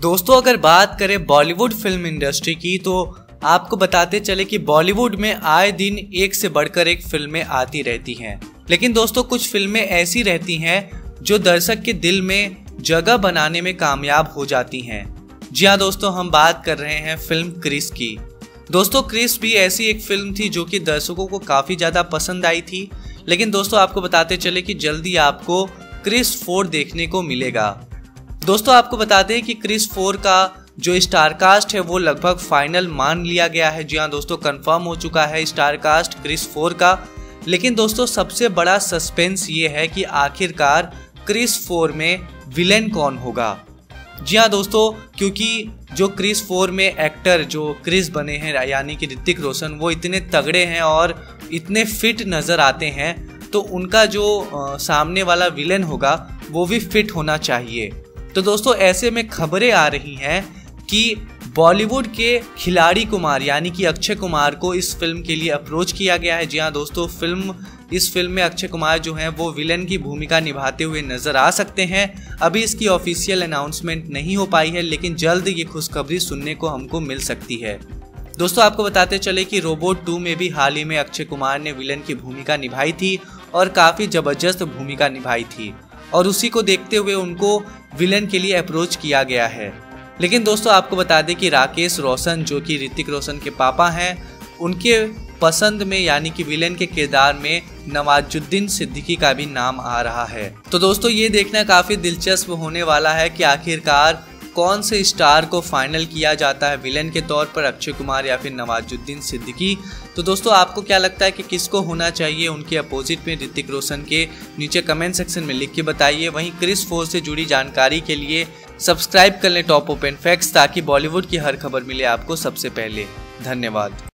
दोस्तों, अगर बात करें बॉलीवुड फ़िल्म इंडस्ट्री की तो आपको बताते चले कि बॉलीवुड में आए दिन एक से बढ़कर एक फ़िल्में आती रहती हैं। लेकिन दोस्तों, कुछ फ़िल्में ऐसी रहती हैं जो दर्शक के दिल में जगह बनाने में कामयाब हो जाती हैं। जी हाँ दोस्तों, हम बात कर रहे हैं फ़िल्म क्रिस की। दोस्तों, क्रिस भी ऐसी एक फ़िल्म थी जो कि दर्शकों को काफ़ी ज़्यादा पसंद आई थी। लेकिन दोस्तों, आपको बताते चले कि जल्दी आपको क्रिस फोर देखने को मिलेगा। दोस्तों आपको बता दें कि क्रिस फोर का जो स्टार कास्ट है वो लगभग फाइनल मान लिया गया है। जी हाँ दोस्तों कंफर्म हो चुका है स्टार कास्ट क्रिस फोर का। लेकिन दोस्तों सबसे बड़ा सस्पेंस ये है कि आखिरकार क्रिस फोर में विलेन कौन होगा? जी हाँ दोस्तों क्योंकि जो क्रिस फोर में एक्टर जो क्रिस बने हैं यानी कि ऋतिक रोशन वो इतने तगड़े हैं और इतने फिट नज़र आते हैं तो उनका जो आ, सामने वाला विलेन होगा वो भी फिट होना चाहिए। तो दोस्तों, ऐसे में खबरें आ रही हैं कि बॉलीवुड के खिलाड़ी कुमार, यानी कि अक्षय कुमार को इस फ़िल्म के लिए अप्रोच किया गया है। जी हाँ दोस्तों, फ़िल्म, इस फ़िल्म में अक्षय कुमार जो हैं, वो विलन की भूमिका निभाते हुए नज़र आ सकते हैं। अभी इसकी ऑफिशियल अनाउंसमेंट नहीं हो पाई है, लेकिन जल्द ये खुशखबरी सुनने को हमको मिल सकती है। दोस्तों, आपको बताते चले कि रोबोट टू में भी हाल ही में अक्षय कुमार ने विलन की भूमिका निभाई थी और काफ़ी ज़बरदस्त भूमिका निभाई थी। और उसी को देखते हुए उनको विलन के लिए अप्रोच किया गया है। लेकिन दोस्तों, आपको बता दें कि राकेश रोशन, जो कि ऋतिक रोशन के पापा हैं, उनके पसंद में, यानी कि विलेन के किरदार में नवाजुद्दीन सिद्दीकी का भी नाम आ रहा है। तो दोस्तों, ये देखना काफ़ी दिलचस्प होने वाला है कि आखिरकार कौन से स्टार को फाइनल किया जाता है? विलेन के तौर पर अक्षय कुमार या फिर नवाजुद्दीन सिद्दीकी? तो दोस्तों, आपको क्या लगता है कि किसको होना चाहिए उनके अपोजिट में ऋतिक रोशन के? नीचे कमेंट सेक्शन में लिख के बताइए। वहीं क्रिस फोर से जुड़ी जानकारी के लिए सब्सक्राइब कर लें टॉप ओपन फैक्ट्स ताकि बॉलीवुड की हर खबर मिले आपको सबसे पहले। धन्यवाद।